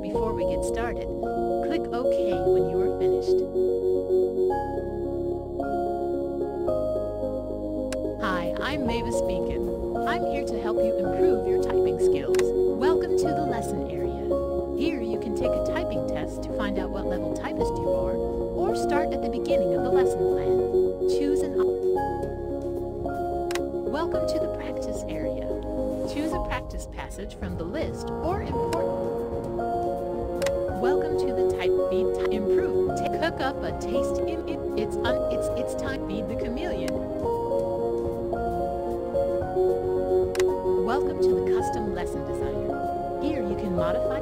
Before we get started, click OK when you are finished. Hi, I'm Mavis Beacon. I'm here to help you improve your typing skills. Welcome to the lesson area. Here you can take a typing test to find out what level typist you are, or start at the beginning of the lesson plan. Choose an option. Welcome to the practice area. Choose a practice passage from the list or important. Welcome to the type Ty- improve. Ta- cook up a taste in it. It's un- it's it's time feed the chameleon. Welcome to the custom lesson designer. Here you can modify